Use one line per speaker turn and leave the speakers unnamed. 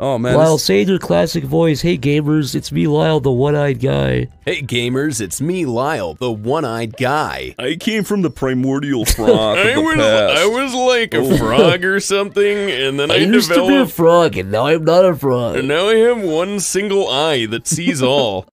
Oh man.
Lyle,
Sager,
say your classic voice, "Hey gamers, it's me, Lyle, the one-eyed guy."
Hey gamers, it's me, Lyle, the one-eyed guy.
I came from the primordial frog of
I was
past.
I was like a
oh.
frog or something, and then I,
I used to be a frog, and now I'm not a frog.
and now I have one single eye that sees all.